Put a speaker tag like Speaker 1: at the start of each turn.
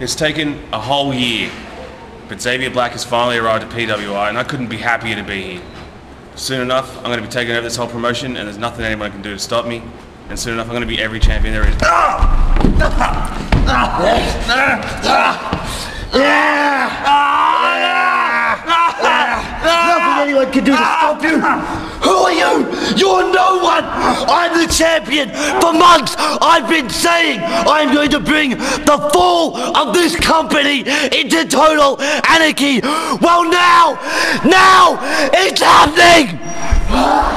Speaker 1: It's taken a whole year, but Xavier Black has finally arrived at PWI, and I couldn't be happier to be here. Soon enough, I'm going to be taking over this whole promotion, and there's nothing anyone can do to stop me. And soon enough, I'm going to be every champion there is.
Speaker 2: Nothing anyone can do to stop you. You're no one. I'm the champion. For months, I've been saying I'm going to bring the fall of this company into total anarchy. Well, now, now it's happening.